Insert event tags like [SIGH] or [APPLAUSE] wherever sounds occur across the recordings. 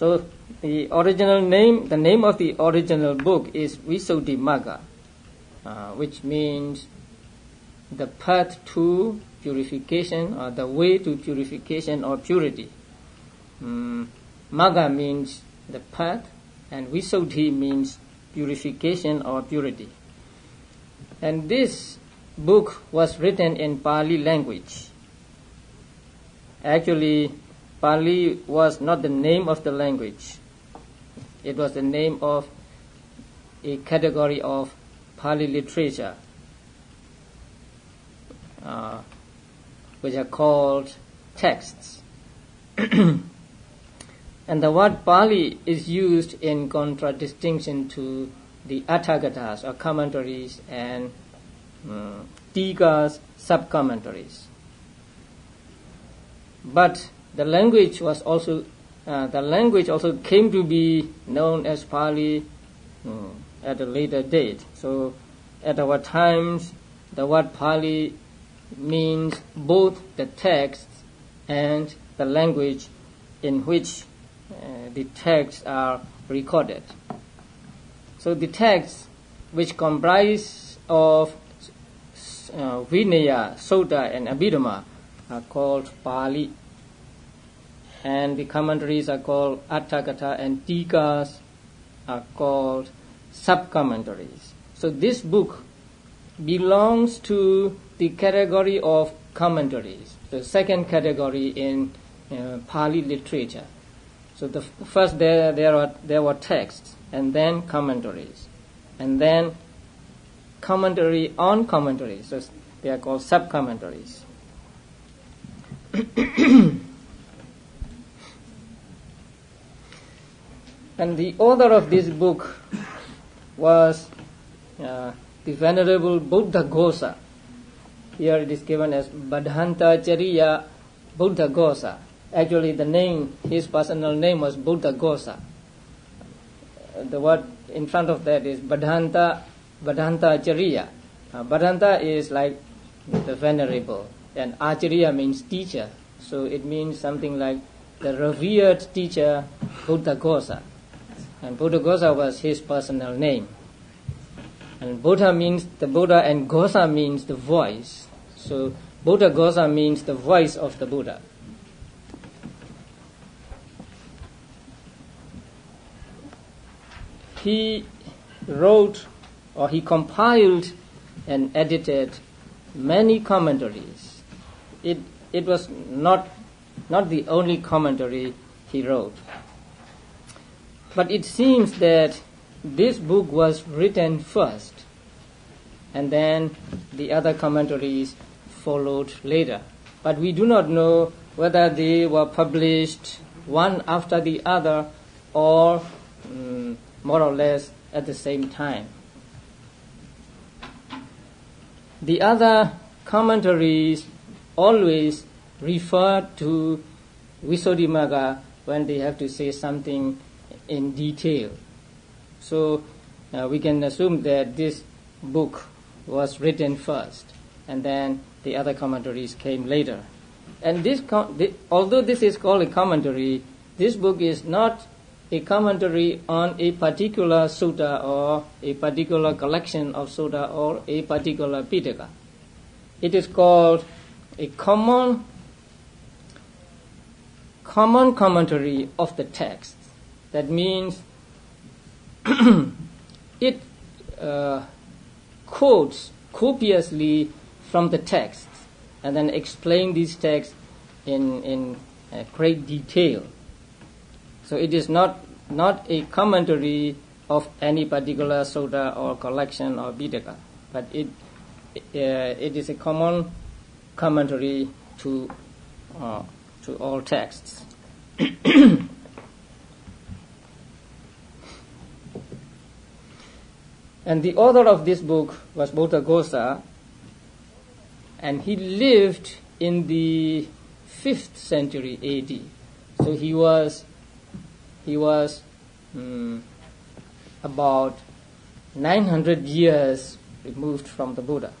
So the original name, the name of the original book is Visuddhimagga, uh, which means the path to purification or the way to purification or purity. Mm, Magga means the path and Visuddhi means purification or purity. And this book was written in Pali language. Actually, Pali was not the name of the language. It was the name of a category of Pali literature, uh, which are called texts. [CLEARS THROAT] and the word Pali is used in contradistinction to the Atthakathas or commentaries and um, Tikas, sub-commentaries. But the language was also uh, the language also came to be known as Pali um, at a later date. So at our times, the word Pali means both the text and the language in which uh, the texts are recorded. So the texts which comprise of uh, Vinaya, Sutta, and Abhidhamma are called Pali. And the commentaries are called Atthakatha and Tikas are called sub-commentaries. So this book belongs to the category of commentaries, the second category in uh, Pali literature. So the f- first there there are there were texts and then commentaries, and then commentary on commentaries. So they are called sub [CLEARS THROAT] and the author of this book was uh, the Venerable Buddha Ghosa. Here it is given as Bhadanta Chariya Buddha Ghosa. Actually, the name, his personal name was Buddha Ghosa. The word in front of that is Bhadanta, Bhadanta Chariya. Uh, Bhadanta is like the venerable, and Acharya means teacher. So it means something like the revered teacher Buddha Ghosa. And Buddha Ghosa was his personal name. And Buddha means the Buddha, and Ghosa means the voice. So Buddha Ghosa means the voice of the Buddha. He wrote or he compiled and edited many commentaries. It, it was not, not the only commentary he wrote. But it seems that this book was written first, and then the other commentaries followed later. But we do not know whether they were published one after the other or um, more or less at the same time. The other commentaries always refer to Visuddhimagga when they have to say something in detail. So uh, we can assume that this book was written first, and then the other commentaries came later. And this, com- the, although this is called a commentary, this book is not a commentary on a particular sutta or a particular collection of sutta or a particular pitaka. It is called a common common commentary of the text. That means [CLEARS THROAT] it uh, quotes copiously from the text and then explain these texts in, in uh, great detail. So it is not, not a commentary of any particular sutta or collection or pitaka, but it, uh, it is a common commentary to, uh, to all texts. [CLEARS THROAT] and the author of this book was Buddha Ghosa, and he lived in the 5th century AD. So he was he was um, about 900 years removed from the Buddha.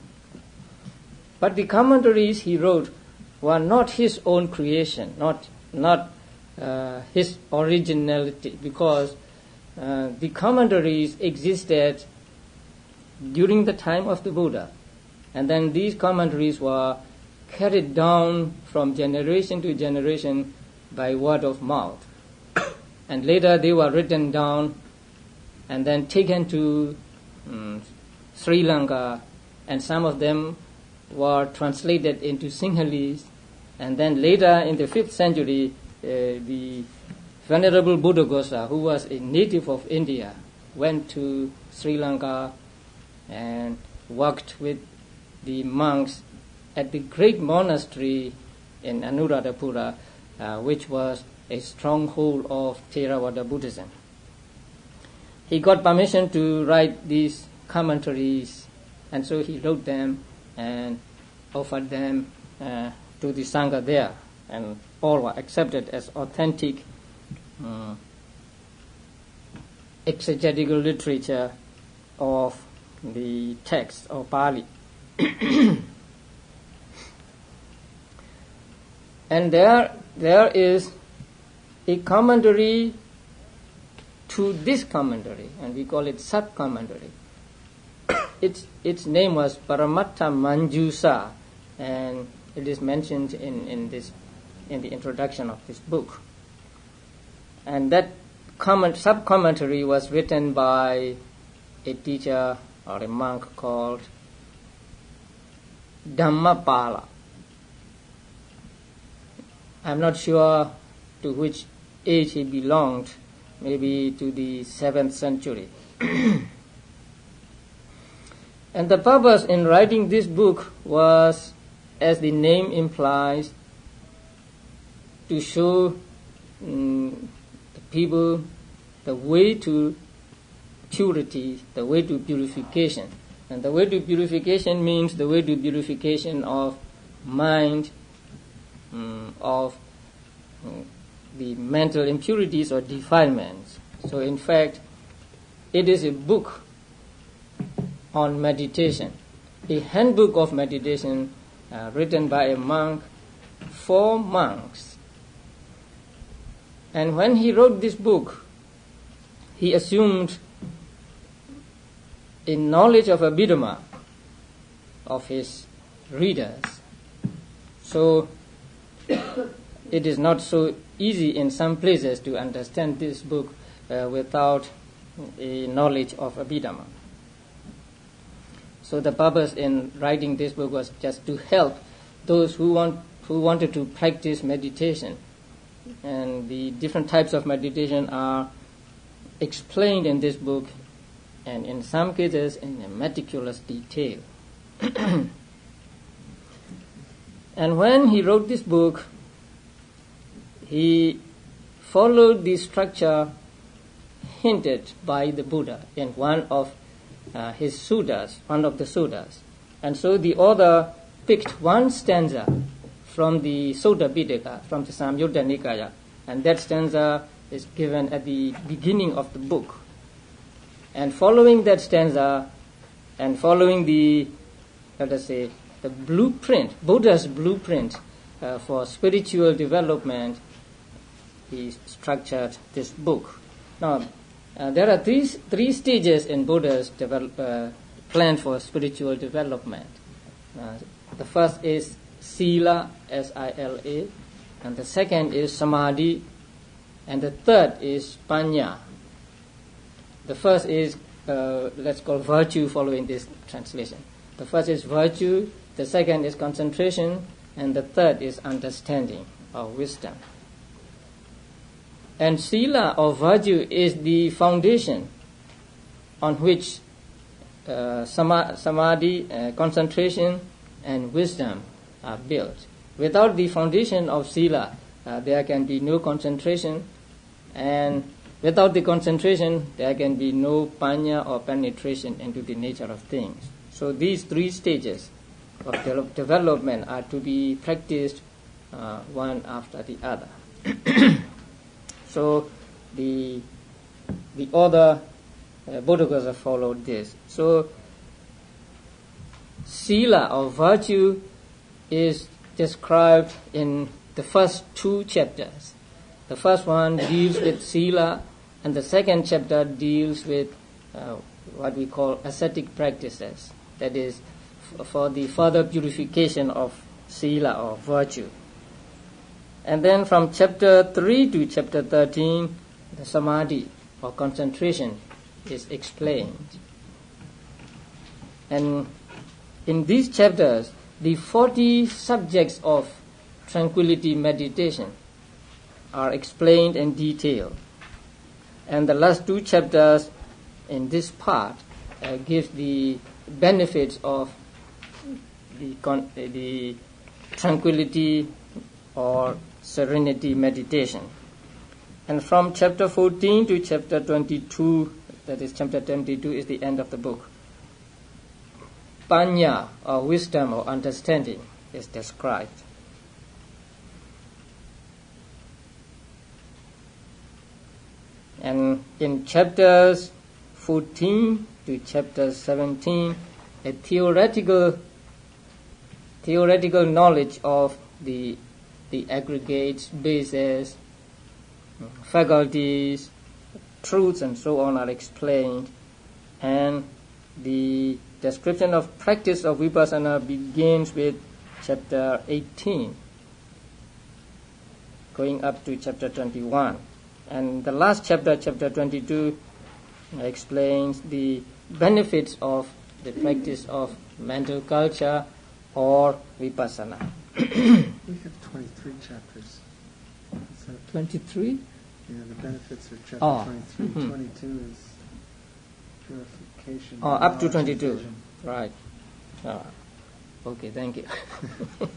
But the commentaries he wrote were not his own creation, not not uh, his originality because uh, the commentaries existed during the time of the Buddha. And then these commentaries were carried down from generation to generation by word of mouth. [COUGHS] and later they were written down and then taken to um, Sri Lanka, and some of them were translated into Sinhalese. And then later in the 5th century, uh, the Venerable Buddhaghosa, who was a native of India, went to Sri Lanka and worked with the monks at the great monastery in Anuradhapura, uh, which was a stronghold of Theravada Buddhism. He got permission to write these commentaries, and so he wrote them and offered them uh, to the Sangha there, and all were accepted as authentic uh, exegetical literature of the text of Pali. [COUGHS] and there, there is a commentary to this commentary, and we call it sub commentary. [COUGHS] its, its name was Paramattha Manjusa, and it is mentioned in, in, this, in the introduction of this book. And that comment, sub commentary was written by a teacher or a monk called Dhammapala. I'm not sure to which age he belonged, maybe to the 7th century. [CLEARS THROAT] and the purpose in writing this book was, as the name implies, to show um, the people the way to purity, the way to purification. And the way to purification means the way to purification of mind, um, of um, the mental impurities or defilements. So, in fact, it is a book on meditation, a handbook of meditation uh, written by a monk for monks. And when he wrote this book, he assumed in knowledge of Abhidhamma of his readers. So it is not so easy in some places to understand this book uh, without a knowledge of Abhidhamma. So the purpose in writing this book was just to help those who want who wanted to practice meditation. And the different types of meditation are explained in this book and in some cases in a meticulous detail. [CLEARS THROAT] and when he wrote this book, he followed the structure hinted by the Buddha in one of uh, his suttas, one of the suttas. And so the author picked one stanza from the Sutta Pitaka, from the Samyutta Nikaya, and that stanza is given at the beginning of the book. And following that stanza and following the, let us say, the blueprint, Buddha's blueprint uh, for spiritual development, he structured this book. Now, uh, there are three, three stages in Buddha's develop, uh, plan for spiritual development. Uh, the first is Sila, S-I-L-A, and the second is Samadhi, and the third is Panya, the first is, uh, let's call virtue following this translation. The first is virtue, the second is concentration, and the third is understanding or wisdom. And sila or virtue is the foundation on which uh, samadhi, uh, concentration, and wisdom are built. Without the foundation of sila, uh, there can be no concentration, and Without the concentration, there can be no panya or penetration into the nature of things. So these three stages of de- development are to be practiced uh, one after the other. [COUGHS] so the the other uh, Buddhaghosa followed this. So sila or virtue is described in the first two chapters. The first one deals with sila, and the second chapter deals with uh, what we call ascetic practices. That is, f- for the further purification of sila or virtue. And then from chapter 3 to chapter 13, the samadhi or concentration is explained. And in these chapters, the 40 subjects of tranquility meditation are explained in detail. And the last two chapters in this part uh, give the benefits of the, con- the tranquility or serenity meditation. And from chapter 14 to chapter 22, that is chapter 22 is the end of the book. Panya or wisdom or understanding is described. And in chapters 14 to chapter 17, a theoretical theoretical knowledge of the the aggregates, bases, faculties, truths, and so on are explained, and the description of practice of vipassana begins with chapter 18, going up to chapter 21. And the last chapter, chapter 22, explains the benefits of the practice of mental culture or vipassana. We have 23 chapters. So, 23? yeah, the benefits are chapter Oh, 23. mhm. 22 is purification. Oh, up to 22. vision. Right. Ah, okay, thank you. [LAUGHS]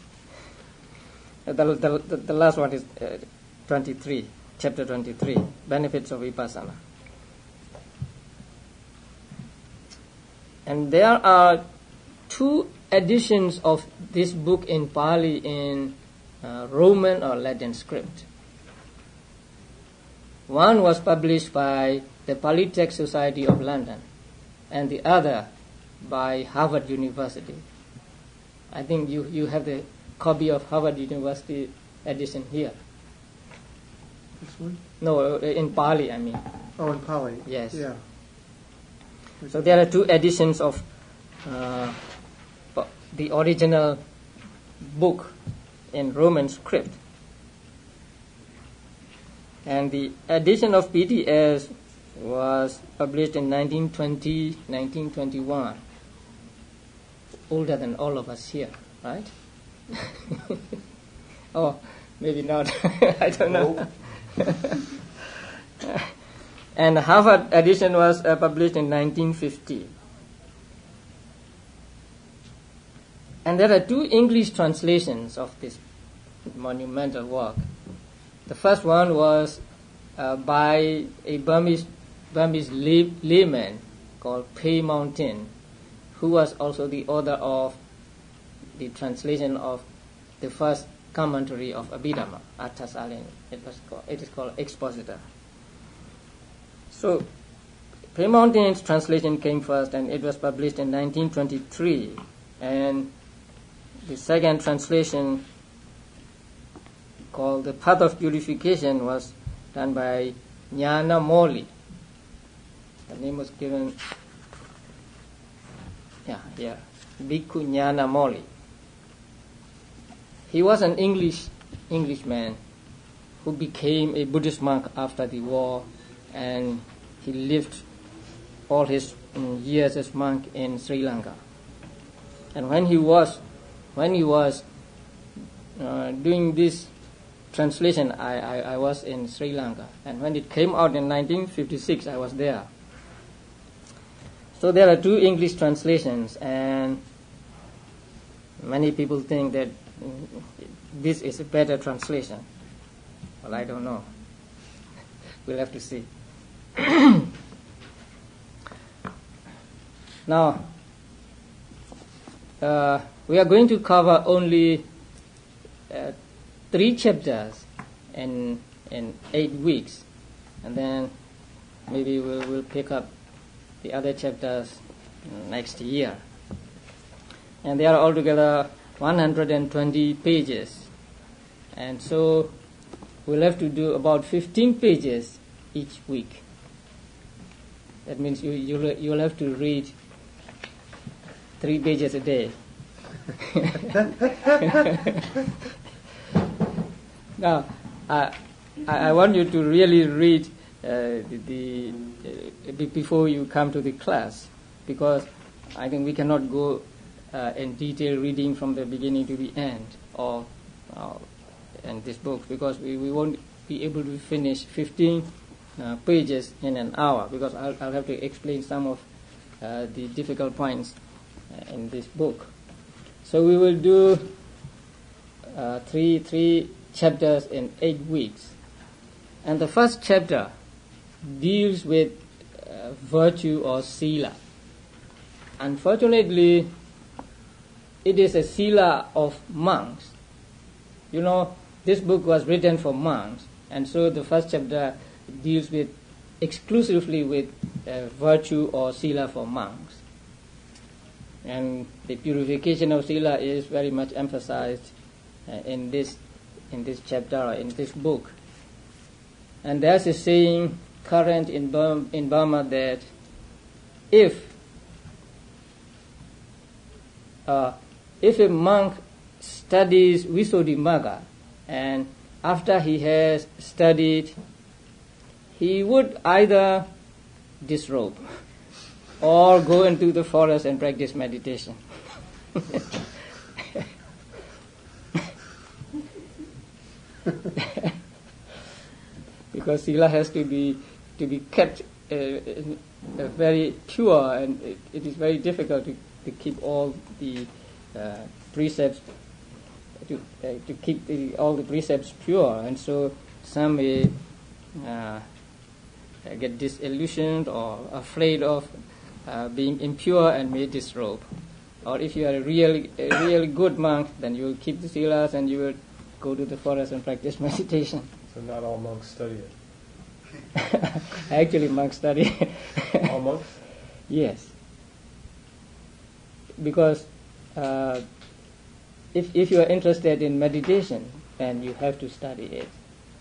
the, the, the, the last one is uh, 23, chapter 23, benefits of vipassana. And there are two editions of this book in Pali in uh, Roman or Latin script. One was published by the Pali Text Society of London, and the other by Harvard University. I think you, you have the copy of Harvard University edition here. This one? No, uh, in Pali, I mean. Oh, in Pali. Yes. Yeah. So there are two editions of uh, the original book in Roman script. And the edition of PTS was published in 1920, 1921. Older than all of us here, right? [LAUGHS] oh, maybe not. [LAUGHS] I don't know. [LAUGHS] and the Harvard edition was uh, published in 1950. And there are two English translations of this monumental work. The first one was uh, by a Burmese, Burmese lay, layman called Pe Maung Tin, who was also the author of the translation of the first commentary of Abhidhamma, Atthasalini. It was called, it is called Expositor. So, Pei translation came first, and it was published in 1923. And the second translation, called The Path of Purification, was done by Nanamoli. The name was given, yeah, yeah, Bhikkhu Nanamoli. He was an English Englishman who became a Buddhist monk after the war, and he lived all his mm, years as monk in Sri Lanka. And when he was when he was uh, doing this translation, I, I, I was in Sri Lanka, and when it came out in 1956, I was there. So there are two English translations, and many people think that this is a better translation. Well, I don't know. [LAUGHS] we'll have to see. [CLEARS THROAT] now, uh, we are going to cover only uh, three chapters in in eight weeks, and then maybe we'll, we'll pick up the other chapters next year. And they are altogether 120 pages, and so we'll have to do about 15 pages each week. That means you, you'll, you'll have to read three pages a day. [LAUGHS] now, I, I want you to really read uh, the, the uh, before you come to the class because I think we cannot go uh, in detail reading from the beginning to the end of uh, in this book because we, we won't be able to finish 15 uh, pages in an hour because I'll, I'll have to explain some of uh, the difficult points uh, in this book. So we will do uh, three three chapters in eight weeks, and the first chapter deals with uh, virtue or sila. Unfortunately, it is a sila of monks. You know, this book was written for monks, and so the first chapter deals with exclusively with uh, virtue or sila for monks. And the purification of sila is very much emphasized uh, in this in this chapter or in this book. And there's a saying current in Burma, in Burma that if uh, if a monk studies Visuddhimagga and after he has studied, he would either disrobe [LAUGHS] or go into the forest and practice meditation. [LAUGHS] because sila has to be to be kept uh, uh, very pure, and it, it is very difficult to, to keep all the precepts to uh, to keep the, all the precepts pure, and so some may uh, get disillusioned or afraid of uh, being impure and may disrobe. Or if you are a really a really good monk, then you will keep the silas and you will go to the forest and practice [LAUGHS] meditation. So not all monks study it. [LAUGHS] Actually, monks study. All monks? [LAUGHS] yes. Because uh, if, if you are interested in meditation, then you have to study it.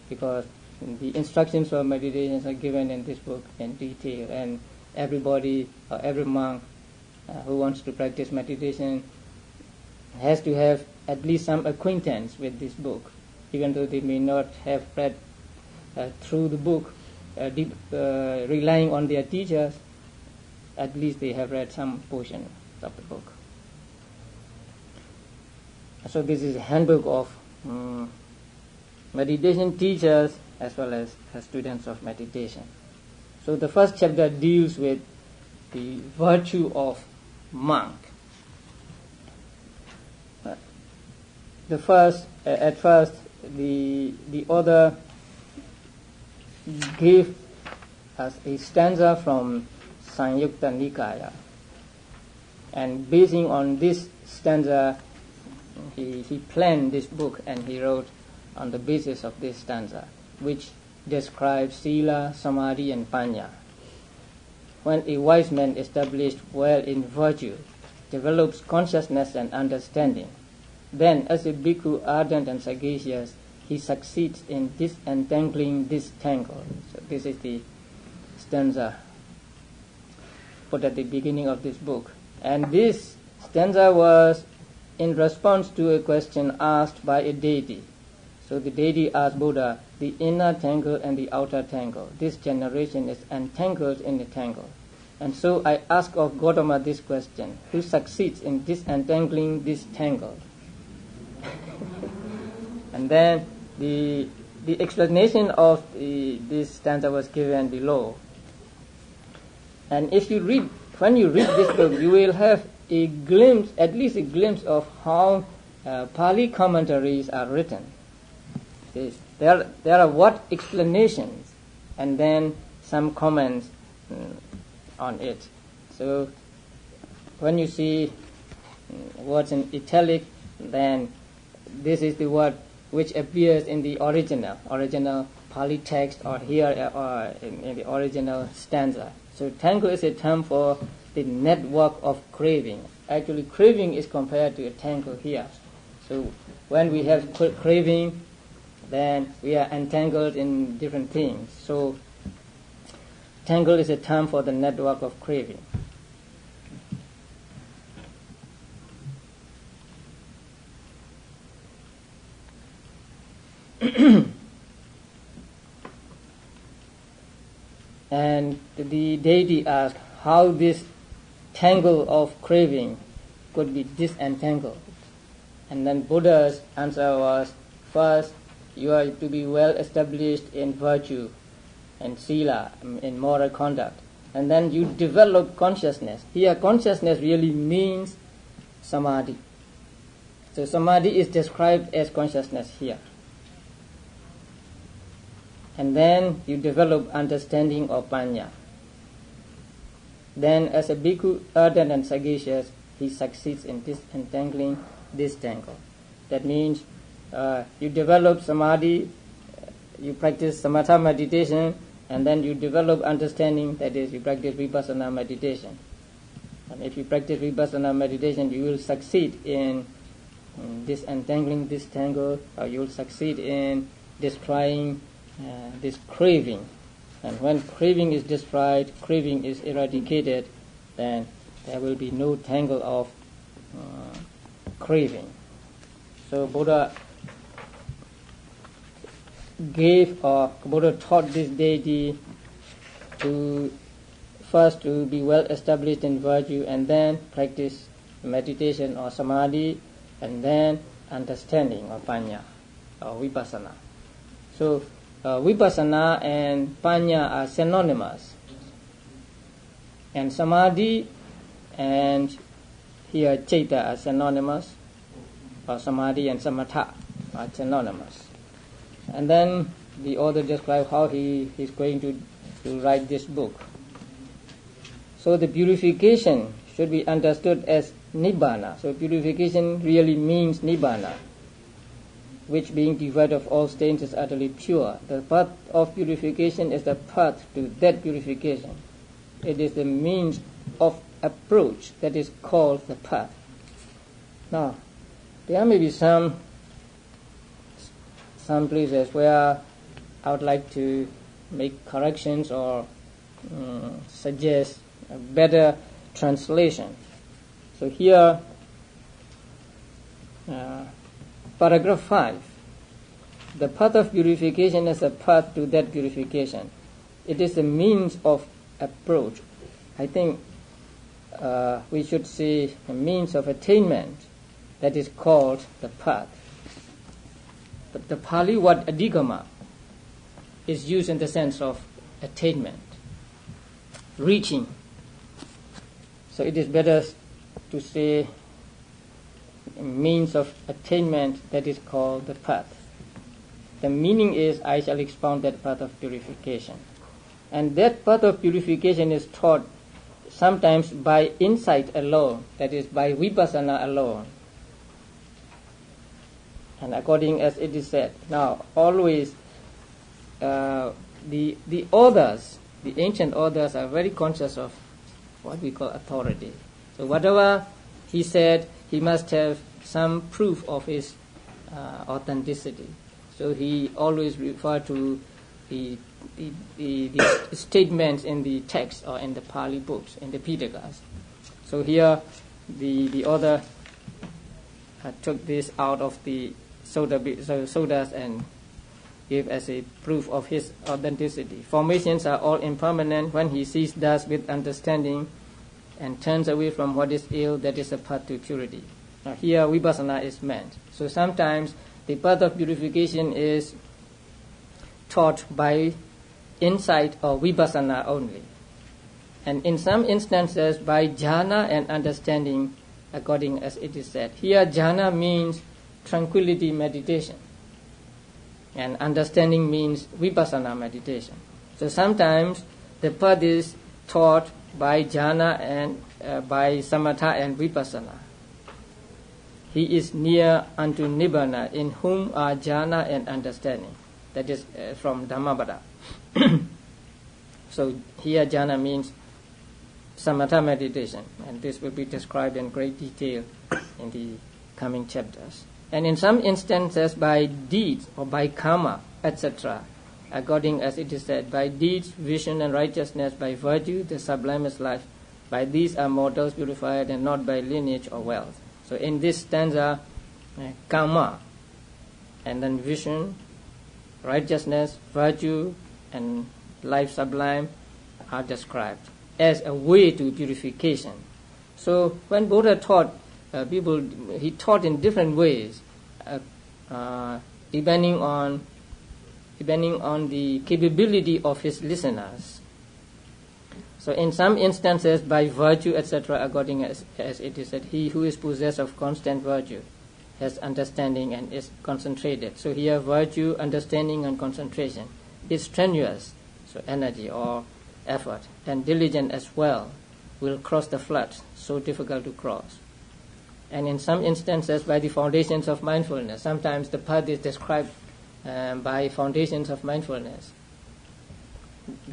Because the instructions for meditations are given in this book in detail, and everybody or every monk uh, who wants to practice meditation has to have at least some acquaintance with this book, even though they may not have read uh, through the book, uh, deep, uh, relying on their teachers, at least they have read some portion of the book. So this is a handbook of um, meditation teachers as well as students of meditation. So the first chapter deals with the virtue of monk. The first, at first, the the author gave us a stanza from Samyutta Nikaya. And basing on this stanza, he, he planned this book and he wrote on the basis of this stanza, which describes Sila, Samadhi, and Panya. When a wise man established well in virtue, develops consciousness and understanding, then as a bhikkhu ardent and sagacious, he succeeds in disentangling this tangle. So this is the stanza put at the beginning of this book. And this stanza was in response to a question asked by a deity. So the deity asked Buddha, the inner tangle and the outer tangle. This generation is entangled in the tangle. And so I ask of Gautama this question, who succeeds in disentangling this tangle? [LAUGHS] and then the, the explanation of the, this stanza was given below. And if you read, when you read this book, you will have a glimpse, at least a glimpse of how uh, Pali commentaries are written. There, there are what explanations and then some comments mm, on it. So when you see mm, words in italic, then this is the word which appears in the original, original Pali text or here uh, or in, in the original stanza. So tangle is a term for the network of craving. Actually, craving is compared to a tangle here. So when we have craving, then we are entangled in different things. So, tangle is a term for the network of craving. [CLEARS THROAT] and the deity asked how this tangle of craving could be disentangled. And then Buddha's answer was first, you are to be well established in virtue and sila, in moral conduct. And then you develop consciousness. Here, consciousness really means samadhi. So, samadhi is described as consciousness here. And then you develop understanding of panya. Then, as a bhikkhu, ardent and sagacious, he succeeds in disentangling this tangle. That means uh, you develop samadhi, you practice samatha meditation, and then you develop understanding, that is, you practice vipassana meditation. And if you practice vipassana meditation, you will succeed in, in disentangling this tangle, or you will succeed in destroying uh, this craving. And when craving is destroyed, craving is eradicated, then there will be no tangle of uh, craving. So Buddha gave or Buddha taught this deity to first to be well established in virtue and then practice meditation or samadhi and then understanding or panya or vipassana. So uh, vipassana and panya are synonymous. And samadhi and here citta are synonymous, or samadhi and samatha are synonymous. And then the author describes how he is going to, to write this book. So the purification should be understood as nibbana. So purification really means nibbana which being devoid of all stains is utterly pure. The path of purification is the path to that purification. It is the means of approach that is called the path. Now, there may be some some places where I would like to make corrections or um, suggest a better translation. So here, uh, Paragraph 5. The path of purification is a path to that purification. It is a means of approach. I think uh, we should see a means of attainment that is called the path. But the Pali word adhigama is used in the sense of attainment, reaching. So it is better to say means of attainment that is called the path. The meaning is I shall expound that path of purification. And that path of purification is taught sometimes by insight alone, that is by vipassana alone. And according as it is said, now always uh, the the authors, the ancient authors are very conscious of what we call authority. So whatever he said, he must have some proof of his uh, authenticity. So he always referred to the, the, the, the statements in the text or in the Pali books, in the Pitakas. So here the, the author uh, took this out of the sutta, so suttas and gave as a proof of his authenticity. Formations are all impermanent. When he sees thus with understanding, and turns away from what is ill, that is a path to purity. Now here vipassana is meant. So sometimes the path of purification is taught by insight or vipassana only. And in some instances by jhana and understanding according as it is said. Here jhana means tranquility meditation. And understanding means vipassana meditation. So sometimes the path is taught by jhana and uh, by samatha and vipassana. He is near unto nibbana, in whom are jhana and understanding. That is uh, from Dhammapada. [CLEARS THROAT] so here jhana means samatha meditation, and this will be described in great detail in the coming chapters. and in some instances by deeds or by karma, etc. According as it is said, by deeds, vision, and righteousness, by virtue, the sublimest life. By these are mortals purified, and not by lineage or wealth. So in this stanza, uh, karma, and then vision, righteousness, virtue, and life sublime are described as a way to purification. So when Buddha taught uh, people, he taught in different ways, uh, uh, depending on depending on the capability of his listeners. So in some instances, by virtue, etc., according as, as it is said, he who is possessed of constant virtue has understanding and is concentrated. So here, virtue, understanding, and concentration is strenuous, so energy or effort, and diligent as well will cross the flood, so difficult to cross. And in some instances, by the foundations of mindfulness. Sometimes the path is described um, by foundations of mindfulness.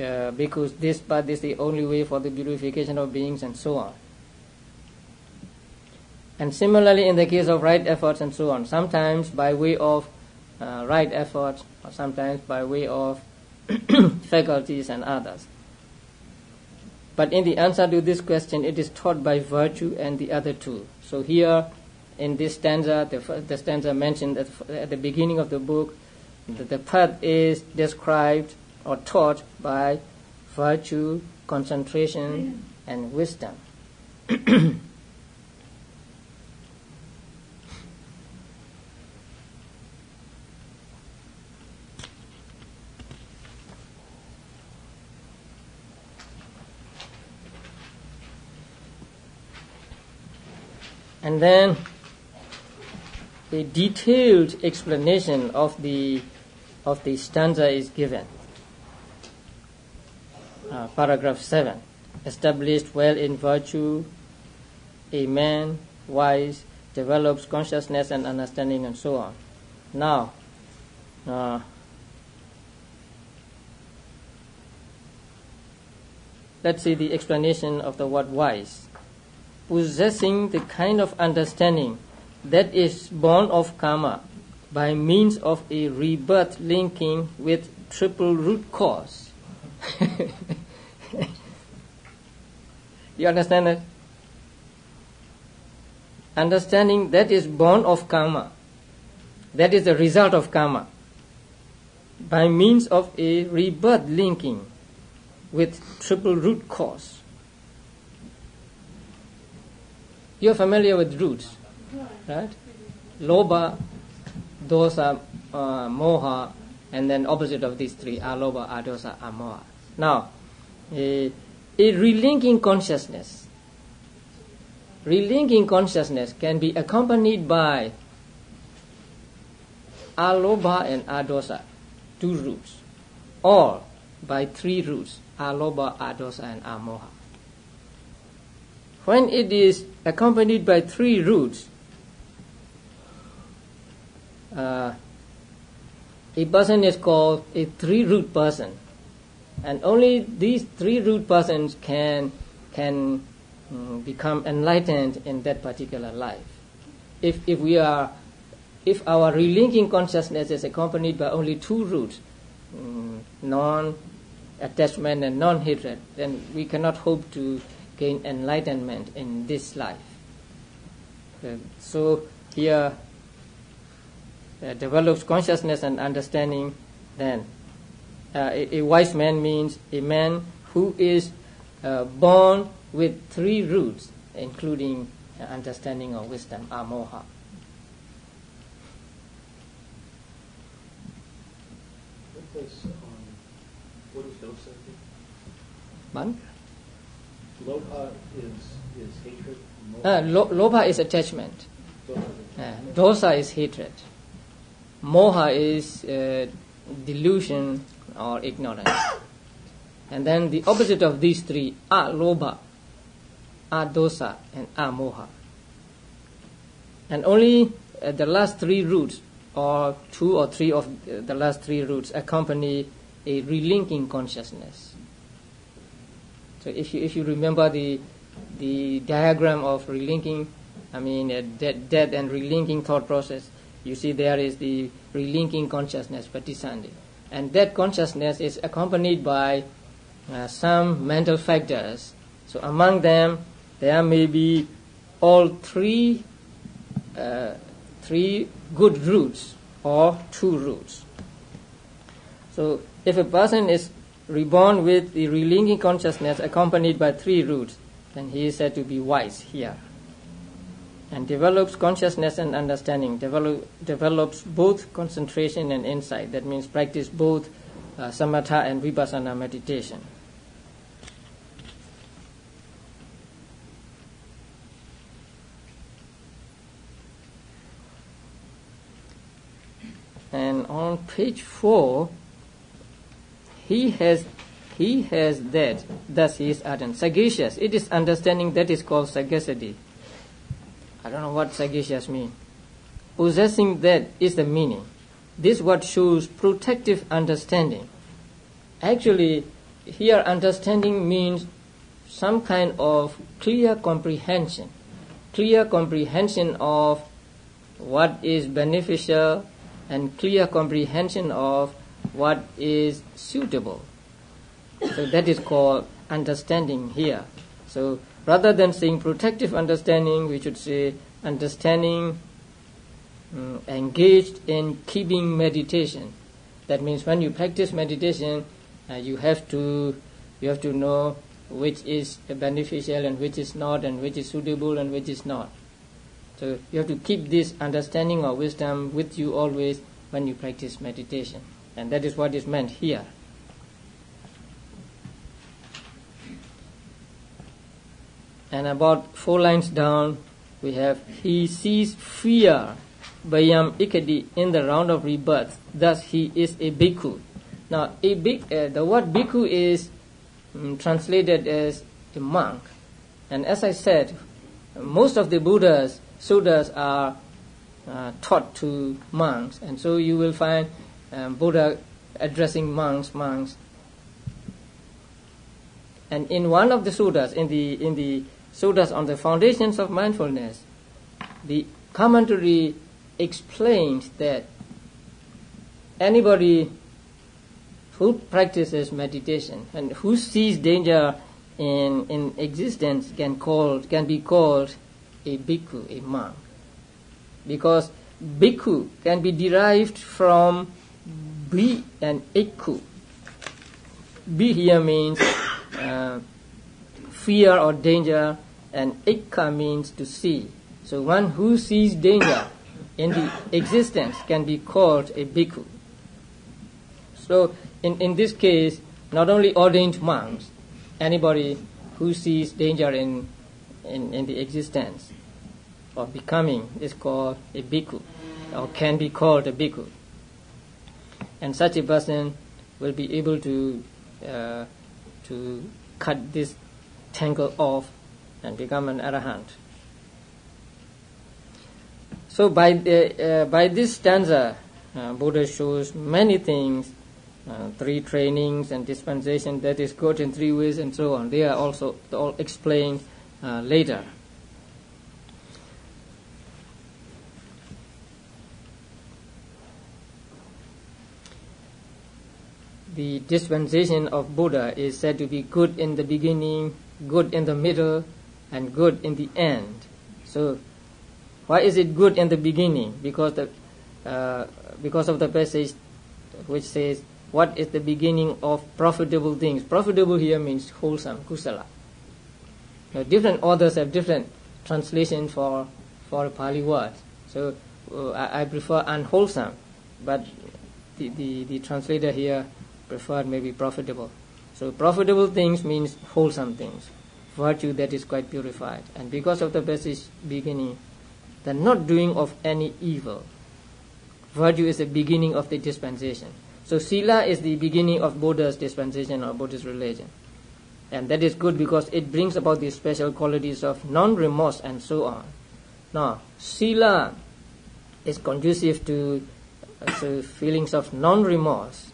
Uh, because this path is the only way for the purification of beings and so on. And similarly, in the case of right efforts and so on, sometimes by way of uh, right efforts, or sometimes by way of [CLEARS THROAT] faculties and others. But in the answer to this question, it is taught by virtue and the other two. So here, in this stanza, the, the stanza mentioned at, at the beginning of the book, the, path is described or taught by virtue, concentration, and wisdom. [CLEARS THROAT] and then a detailed explanation of the of the stanza is given. Uh, paragraph 7 established well in virtue a man wise develops consciousness and understanding and so on. Now uh, let's see the explanation of the word wise. Possessing the kind of understanding that is born of karma by means of a rebirth linking with triple root cause. [LAUGHS] you understand that? Understanding that is born of karma. That is the result of karma. By means of a rebirth linking with triple root cause. You're familiar with roots, right? Lobha, dosa, uh, moha, and then opposite of these three, alobha, adosa, amoha. Now, a, a relinking consciousness, relinking consciousness can be accompanied by alobha and adosa, two roots, or by three roots, alobha, adosa, and amoha. When it is accompanied by three roots, uh, a person is called a three root person, and only these three root persons can can um, become enlightened in that particular life. If if we are if our relinking consciousness is accompanied by only two roots, um, non attachment and non hatred, then we cannot hope to gain enlightenment in this life. Uh, so here uh, develops consciousness and understanding, then uh, a, a, wise man means a man who is uh, born with three roots, including uh, understanding of wisdom, amoha. What is dosa? One? Lobha is, is hatred. Uh, lo- lobha is attachment. Uh, dosa is hatred. Moha is uh, delusion or ignorance. and then the opposite of these three alobha, are dosa, and amoha. And only uh, the last three roots, or two or three of the last three roots, accompany a relinking consciousness. So if you if you remember the the diagram of relinking, I mean uh, dead, dead and relinking thought process, you see there is the relinking consciousness, patisandhi. And that consciousness is accompanied by uh, some mental factors. So among them, there may be all three, uh, three good roots or two roots. So if a person is reborn with the relinking consciousness accompanied by three roots, then he is said to be wise here. And develops consciousness and understanding, develop, develops both concentration and insight. That means practice both uh, samatha and vipassana meditation. And on page four, he has he has that, thus he is ardent. Sagacious, it is understanding that is called sagacity. I don't know what sagacious means. Possessing that is the meaning. This what shows protective understanding. Actually, here understanding means some kind of clear comprehension. Clear comprehension of what is beneficial and clear comprehension of what is suitable. So that is called understanding here. So rather than saying protective understanding, we should say understanding um, engaged in keeping meditation. That means when you practice meditation, uh, you have to you have to know which is beneficial and which is not, and which is suitable and which is not. So you have to keep this understanding or wisdom with you always when you practice meditation. And that is what is meant here. And about four lines down, we have He sees fear, Bhayam Ikkhati, in the round of rebirth. Thus, he is a bhikkhu. Now, a uh, the word bhikkhu is um, translated as a monk. And as I said, most of the Buddha's suttas are uh, taught to monks, and so you will find um, Buddha addressing monks, monks. And in one of the suttas, in the in the suttas on the foundations of mindfulness, the commentary explains that anybody who practices meditation and who sees danger in, in existence can called can be called a bhikkhu, a monk. Because bhikkhu can be derived from bhi and ikku. Bhi here means uh, fear or danger, and ikka means to see. So one who sees danger in the existence can be called a bhikkhu. So in, in this case, not only ordained monks, anybody who sees danger in, in, in the existence of becoming is called a bhikkhu, or can be called a bhikkhu. And such a person will be able to uh, to cut this tangle off and become an arahant. So by the, uh, by this stanza, uh, Buddha shows many things, uh, three trainings and dispensation that is good in three ways and so on. They are also all explained uh, later. the dispensation of Buddha is said to be good in the beginning, good in the middle, and good in the end. So, why is it good in the beginning? Because the uh, because of the passage which says, "What is the beginning of profitable things?" Profitable here means wholesome, kusala. Now, different authors have different translation for for a Pali word. So, uh, I, I, prefer unwholesome, but the, the, the translator here preferred maybe profitable. So profitable things means wholesome things, virtue that is quite purified. And because of the basic beginning, the not doing of any evil. Virtue is the beginning of the dispensation. So sila is the beginning of Buddha's dispensation or Buddhist religion. And that is good because it brings about the special qualities of non-remorse and so on. Now, sila is conducive to uh, so feelings of non-remorse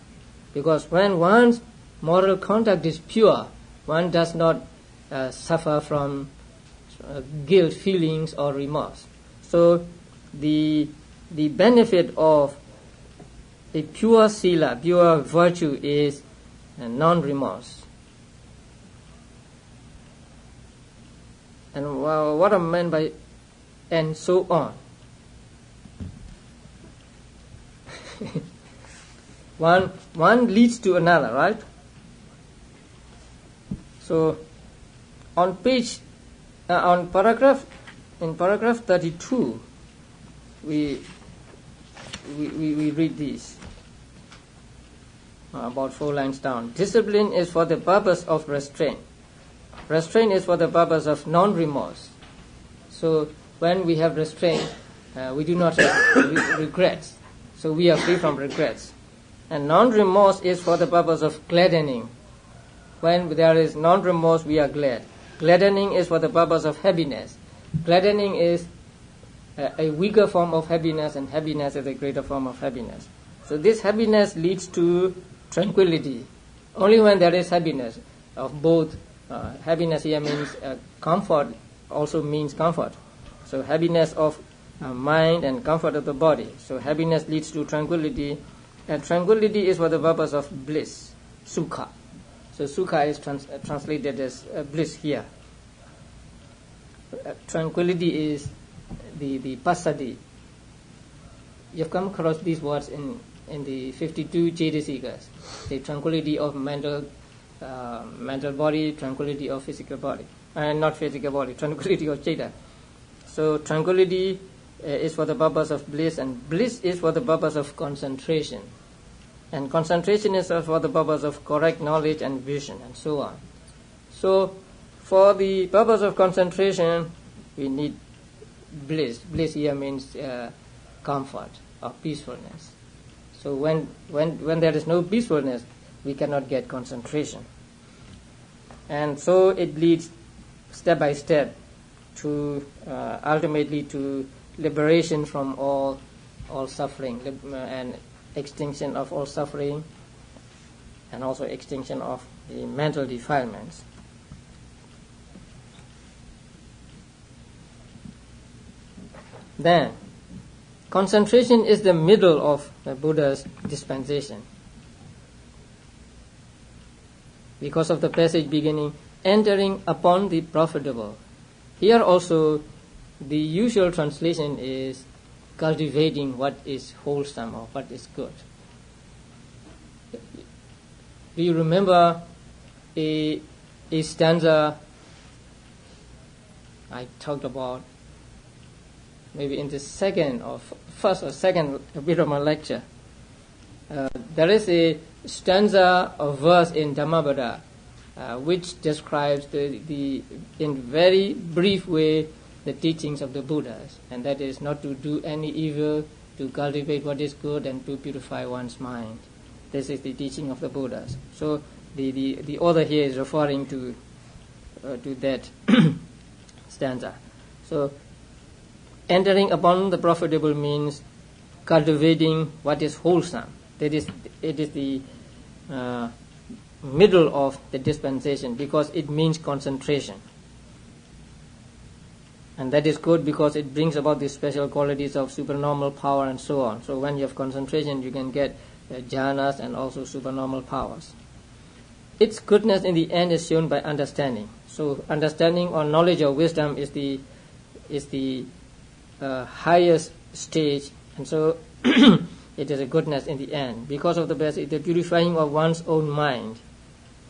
because when one's moral conduct is pure, one does not uh, suffer from uh, guilt feelings or remorse. So the the benefit of a pure sila, pure virtue is non-remorse. And what I meant by and so on. [LAUGHS] one one leads to another, right? So on page uh, on paragraph in paragraph 32 we we, we, we read this. Uh, about four lines down. Discipline is for the purpose of restraint. Restraint is for the purpose of non-remorse. So when we have restraint uh, we do not have re- regrets. So we are free from regrets. And non-remorse is for the purpose of gladdening. When there is non-remorse we are glad Gladdening is for the purpose of happiness. Gladdening is a, a weaker form of happiness, and happiness is a greater form of happiness. So this happiness leads to tranquility. Only when there is happiness of both, uh, happiness here means uh, comfort, also means comfort. So happiness of uh, mind and comfort of the body. So happiness leads to tranquility, and tranquility is for the purpose of bliss, sukha. So sukha is trans- uh, translated as uh, bliss here. Uh, tranquility is the, the passaddhi. You've come across these words in, in the 52 cetasikas. The tranquility of mental, uh, mental body, tranquility of physical body. And not physical body, [LAUGHS] tranquility of citta. So tranquility uh, is for the purpose of bliss and bliss is for the purpose of concentration and concentration is for the purpose of correct knowledge and vision and so on. So, for the purpose of concentration, we need bliss. Bliss here means uh, comfort or peacefulness. So when, when, when there is no peacefulness, we cannot get concentration. And so it leads step by step to uh, ultimately to liberation from all all suffering and extinction of all suffering and also extinction of the mental defilements. Then, concentration is the middle of the Buddha's dispensation. Because of the passage beginning, entering upon the profitable. Here also, the usual translation is cultivating what is wholesome or what is good. Do you remember a, a stanza I talked about maybe in the second or first or second bit of my lecture? Uh, there is a stanza or verse in Dhammapada uh, which describes the, the in very brief way the teachings of the Buddhas, and that is not to do any evil, to cultivate what is good, and to purify one's mind. This is the teaching of the Buddhas. So the, the, the author here is referring to, uh, to that [COUGHS] stanza. So entering upon the profitable means cultivating what is wholesome. That is, it is the uh, middle of the dispensation because it means concentration and that is good because it brings about the special qualities of supernormal power and so on. So when you have concentration, you can get uh, jhanas and also supernormal powers. Its goodness in the end is shown by understanding. So understanding or knowledge or wisdom is the is the uh, highest stage, and so [CLEARS THROAT] it is a goodness in the end because of the best, it's the purifying of one's own mind.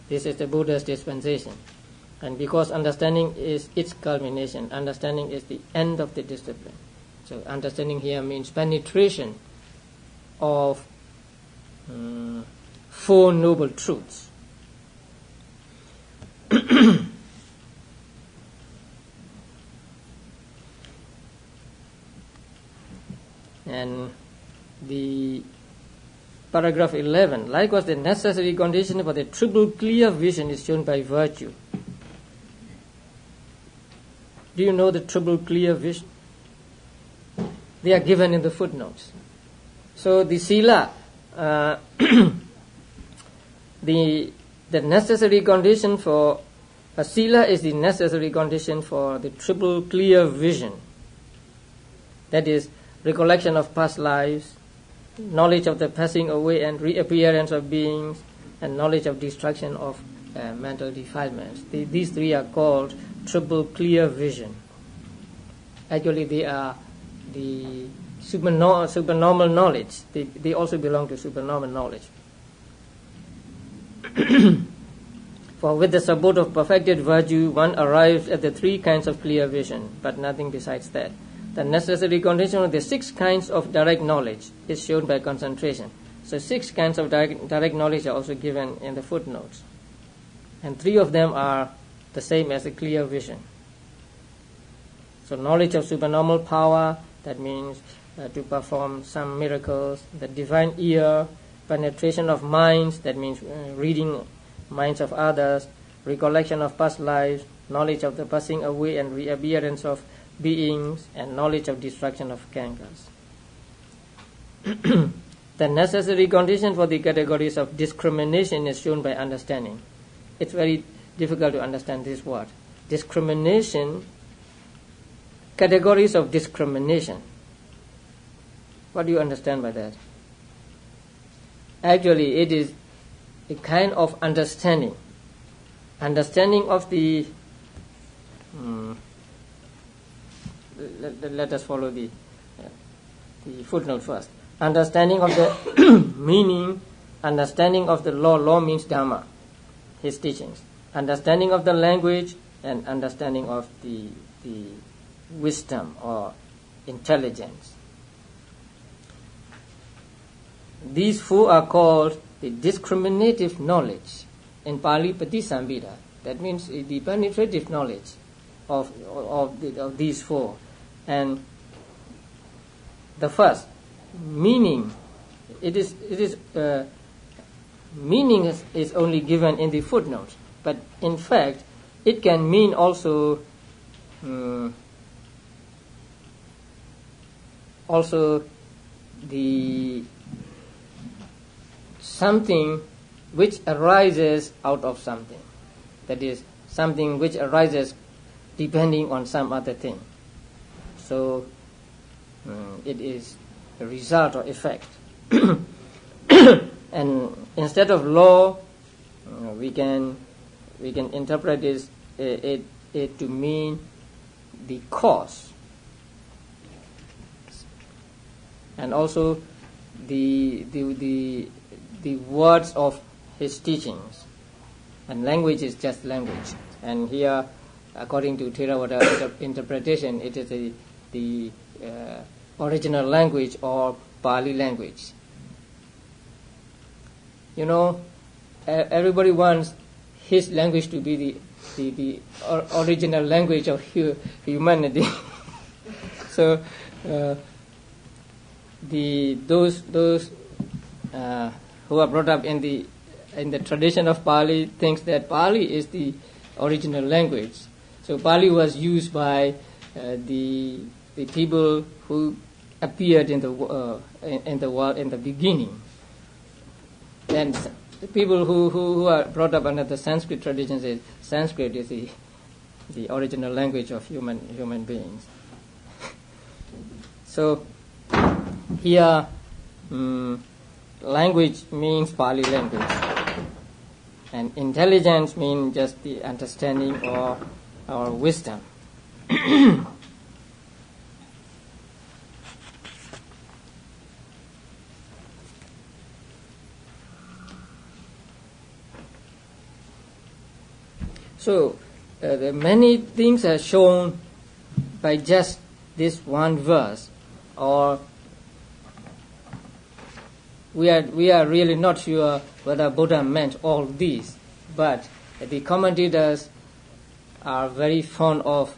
This is the Buddha's dispensation. And because understanding is its culmination, understanding is the end of the discipline. So understanding here means penetration of um, four noble truths. [COUGHS] and the paragraph 11 likewise the necessary condition for the triple clear vision is shown by virtue do you know the triple clear vision? They are given in the footnotes. So the sila, uh, [CLEARS THROAT] the the necessary condition for a sila is the necessary condition for the triple clear vision. That is recollection of past lives, knowledge of the passing away and reappearance of beings, and knowledge of destruction of uh, mental defilements. The, these three are called triple clear vision. Actually, they are the superno- supernormal knowledge. They, they also belong to supernormal knowledge. [COUGHS] For with the support of perfected virtue, one arrives at the three kinds of clear vision, but nothing besides that. The necessary condition of the six kinds of direct knowledge is shown by concentration. So, six kinds of direct, direct knowledge are also given in the footnotes. And three of them are the same as a clear vision. So, knowledge of supernormal power, that means uh, to perform some miracles, the divine ear, penetration of minds, that means uh, reading minds of others, recollection of past lives, knowledge of the passing away and reappearance of beings, and knowledge of destruction of cankers. [CLEARS THROAT] the necessary condition for the categories of discrimination is shown by understanding. It's very difficult to understand this word. Discrimination, categories of discrimination. What do you understand by that? Actually, it is a kind of understanding. Understanding of the. Um, let, let, us follow the, uh, the footnote first. Understanding of the [COUGHS] meaning, understanding of the law. Law means Dharma, his teachings. Understanding of the language and understanding of the, the wisdom or intelligence. These four are called the discriminative knowledge in Pali Patisambhida. That means the penetrative knowledge of, of, the, of these four. And the first, meaning, it is, it is uh, meaning is, is only given in the footnote, but in fact, it can mean also um, also the something which arises out of something. That is, something which arises depending on some other thing. So, um, it is a result or effect. [COUGHS] and instead of law, uh, we can we can interpret this uh, it, it to mean the cause, and also the the the the words of his teachings. And language is just language. And here, according to Theravada inter- interpretation, it is a, the uh, original language or Pali language. You know, everybody wants his language to be the, the, the original language of hu- humanity. [LAUGHS] so, uh, the those those uh, who are brought up in the in the tradition of Pali thinks that Pali is the original language. So Pali was used by uh, the the people who appeared in the uh, in, in, the world in the beginning. And the people who, who, who are brought up under the Sanskrit tradition say Sanskrit is the the original language of human human beings. so here. Um, language means Pali language, and intelligence means just the understanding or or wisdom. [CLEARS THROAT] so, uh, many things are shown by just this one verse or we are, we are really not sure whether Buddha meant all these, but the commentators are very fond of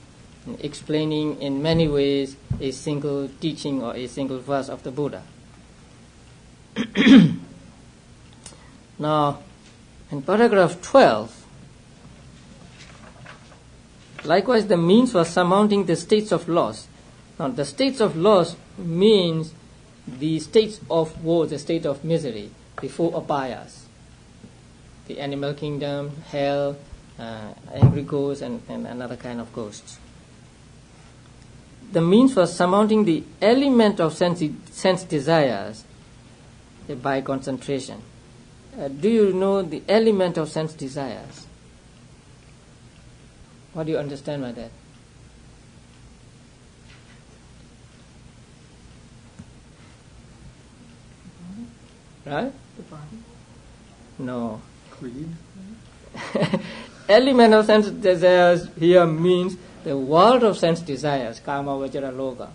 explaining in many ways a single teaching or a single verse of the Buddha. [CLEARS THROAT] now, in paragraph 12, likewise the means for surmounting the states of loss. Now, the states of loss means the states of woe, the state of misery, the four apayas, the animal kingdom, hell, uh, angry ghosts, and, and another kind of ghosts. the means for surmounting the element of sense, sense desires by concentration. Uh, do you know the element of sense desires? What do you understand by that? Right? The body. No. Greed. [LAUGHS] element of sense desires here means the world of sense desires, kama, vacara, loka.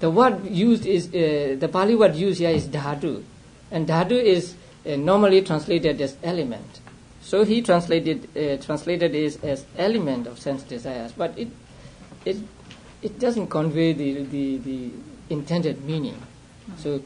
The word used is, uh, the Pali word used here is dhatu. And dhatu is uh, normally translated as element. So he translated, uh, translated it as element of sense desires. But it, it, it doesn't convey the, the, the intended meaning. So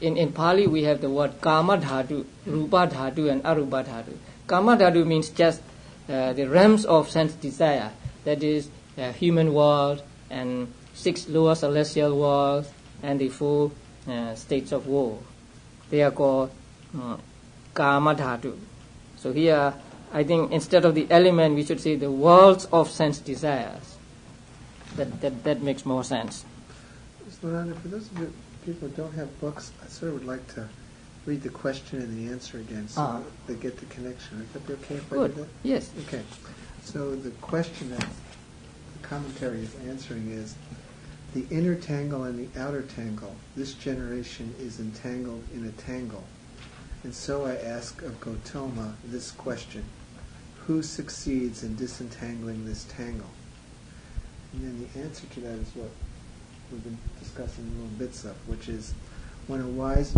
in, in Pali we have the word kama dhatu, rupa dhatu and arupa dhatu. Kama dhatu means just uh, the realms of sense desire, that is, uh, human world and six lower celestial worlds and the four uh, states of war. They are called uh, kama dhatu. So here, I think instead of the element, we should say the worlds of sense desires. That, that, that makes more sense. Nanda, for those of you people who don't have books, I sort of would like to read the question and the answer again so Ah. they get the connection. Would that be okay if I do that? Yes. Okay. So the question that the commentary is answering is the inner tangle and the outer tangle. This generation is entangled in a tangle. And so I ask of Gotama this question Who succeeds in disentangling this tangle? And then the answer to that is what we've been discussing little bits of, which is when a wise